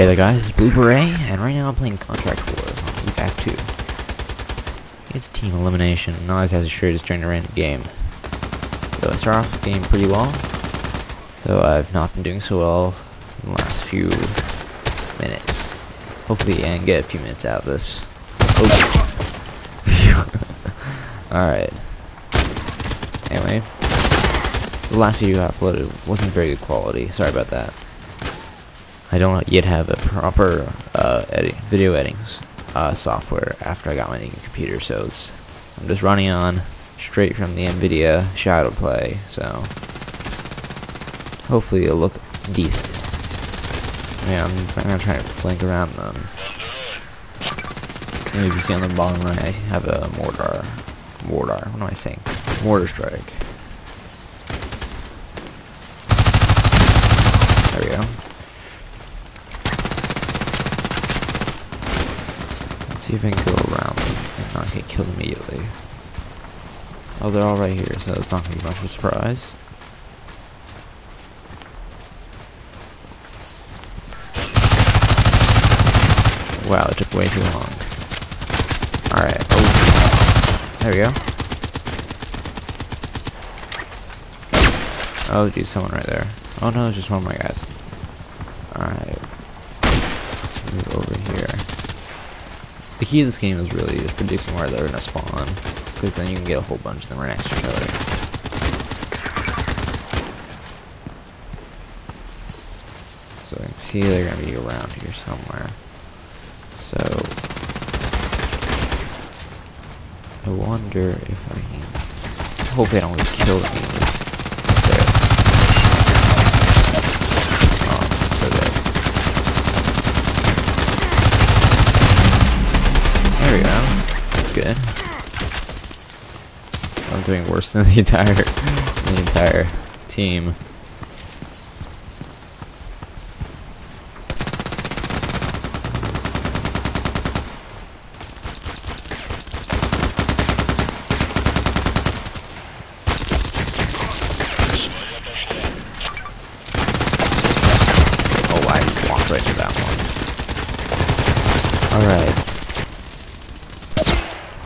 Hey there guys, it's Blueberet, and right now I'm playing Contract Wars on EVAC 2. It's team elimination, and has a shirt just during a random game. So I start off the game pretty well, though I've not been doing so well in the last few minutes. Hopefully I can get a few minutes out of this. Alright. Anyway, the last video I uploaded wasn't very good quality, sorry about that. I don't yet have a proper uh, edit video editing uh, software after I got my new computer, so I'm just running on straight from the NVIDIA Shadowplay, so hopefully it'll look decent. Yeah, I'm, I'm gonna try to flank around them. And if you see on the bottom right, I have a mortar. Mortar. What am I saying? Mortar strike. There we go. Let's see if I can go around and not get killed immediately. Oh, they're all right here, so it's not going to be much of a surprise. Wow, it took way too long. Alright. Oh. There we go. Oh, geez, someone right there. Oh no, it's just one of my guys. Alright. Move over here. The key to this game is really just predicting where they're gonna spawn. Because then you can get a whole bunch of them right next to each other. So I can see they're gonna be around here somewhere. So I wonder if I can hope they don't get killed immediately. There. Oh, so dead. There we go. Good. I'm doing worse than the entire the entire team. Oh, I walked right into that one. Alright.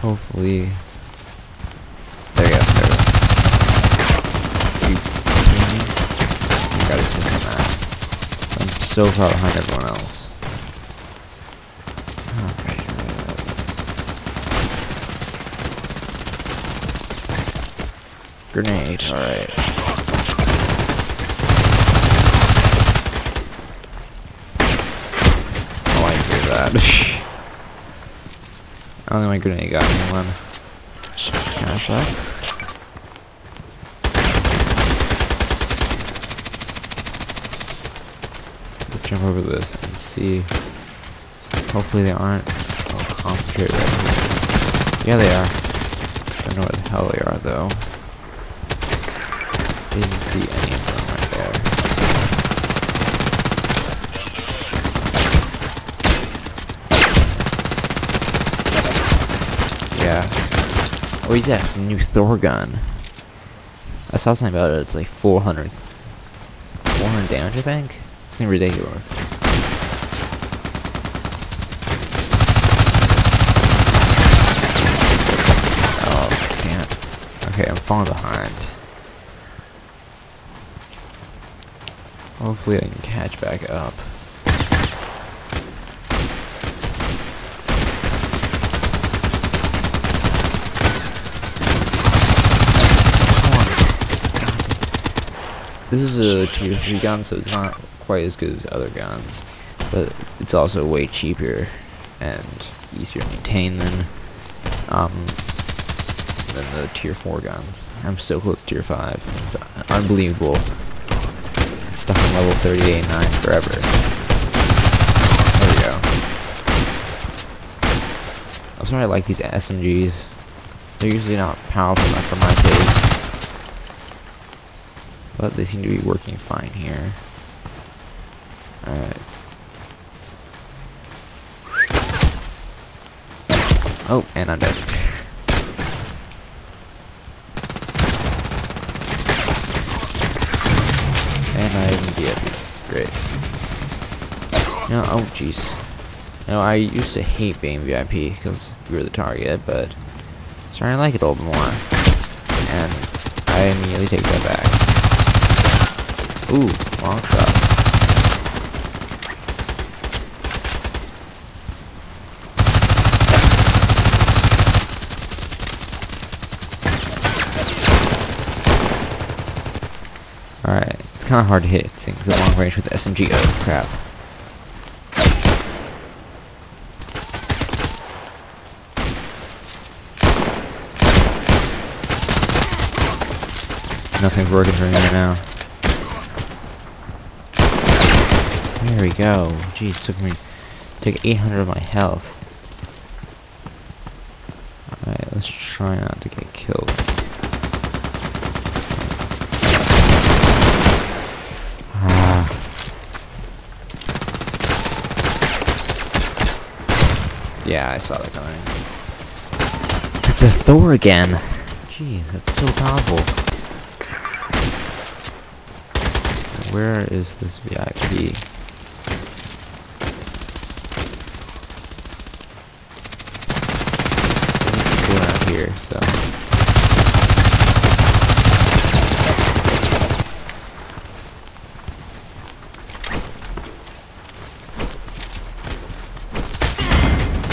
Hopefully. There you go. There we go. Are you kidding me? You gotta click on that. I'm so far behind everyone else. Grenade, alright. Oh, I hear that. I don't think my grenade got anyone. Kinda sucks. Let's jump over this and see. Hopefully they aren't all concentrated right here. Yeah, they are. Don't know where the hell they are though. Didn't see any of them right there. Yeah. Oh, he's got a new Thor gun. I saw something about it. It's like 400, 400 damage, I think. Something ridiculous. Oh, can't. Okay, I'm falling behind. Hopefully I can catch back up. This is a tier 3 gun, so it's not quite as good as other guns, but it's also way cheaper and easier to maintain than um, than the tier 4 guns. I'm still close to tier 5. It's unbelievable. It's stuck on level 38 and 9 forever. There we go. I'm sorry I like these SMGs. They're usually not powerful enough for my taste. But they seem to be working fine here. Alright. Oh, and I'm dead. and I am VIP. Great. No, oh jeez. No, I used to hate being VIP because you were the target, but starting to like it a little more. And I immediately take that back. Ooh, long shot. Alright, it's kind of hard to hit things at long range with the SMG. Oh, crap. Nothing's working for me right now. There we go. Jeez, took me took 800 of my health. Alright, let's try not to get killed. Yeah, I saw that coming. It's a Thor again. Jeez, that's so powerful. Where is this VIP? Around here, so.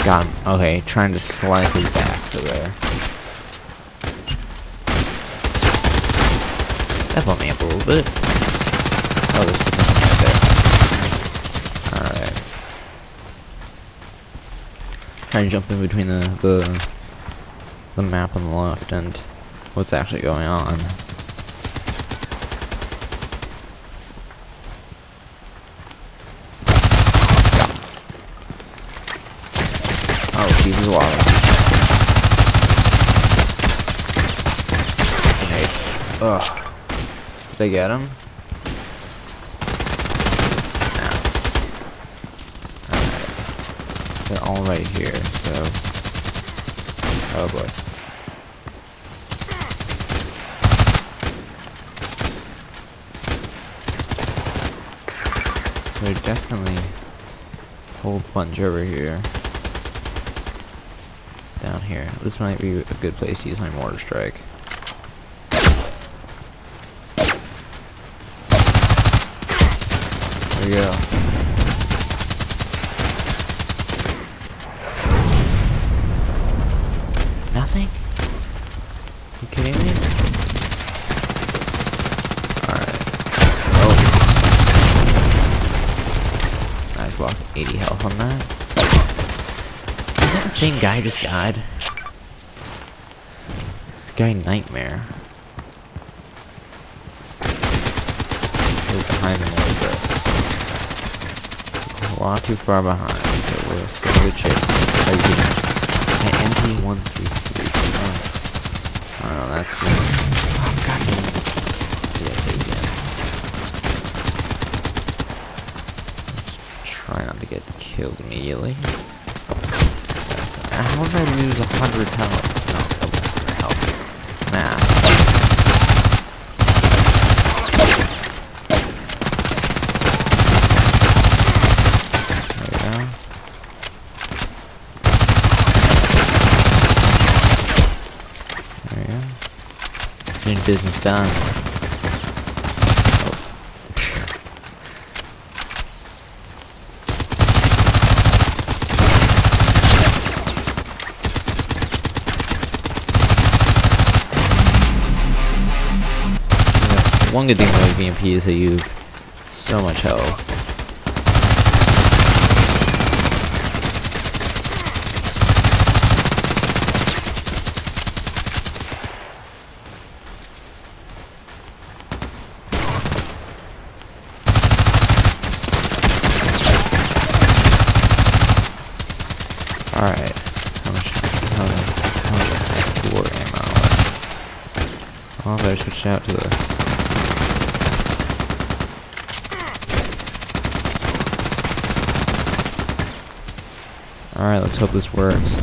Got him. Okay, trying to slice his back to there. That bumped me up a little bit. Oh, there's there. Alright. Trying to jump in between the, the the map on the left and what's actually going on. Oh, Jesus water. Okay. Ugh. Did they get him? No. Alright. They're all right here, so... Oh boy. They're definitely whole bunch over here. Down here. This might be a good place to use my mortar strike. There we go. Nothing? You kidding me? Alright. Oh. Nice lock. 80 health on that. Is that the same guy just died? This guy Nightmare. Behind him a little bit. Lot too far behind, so we're still in good shape. Are you kidding me? Okay, MP133. Oh. I don't know, that's... Uh, oh, God damn it. Yeah, there you try not to get killed immediately. How did I lose a hundred health? No, health. Math. There we go. There we go. Getting business done. One good thing about VIP is that you have so much health. Alright. How much how much how much I have four ammo left. Oh, I better switch out to the Alright, let's hope this works.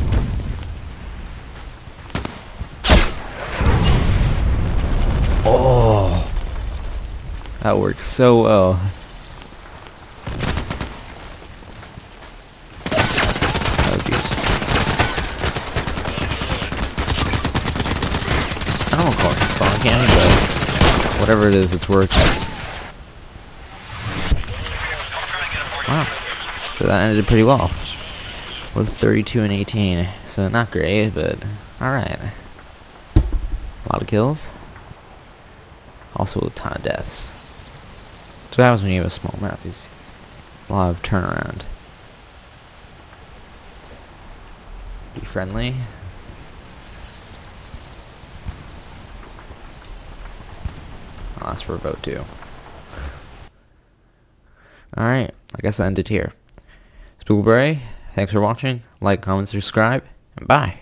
Oh that worked so well. candy, but whatever it is, it's working. Wow. So that ended pretty well. With 32 and 18. So not great, but alright. A lot of kills. Also a ton of deaths. So that was when you have a small map. Is a lot of turnaround. Be friendly. I'll ask for a vote too. Alright, I guess I'll end it here. Spookleberry, thanks for watching. Like, comment, subscribe, and bye.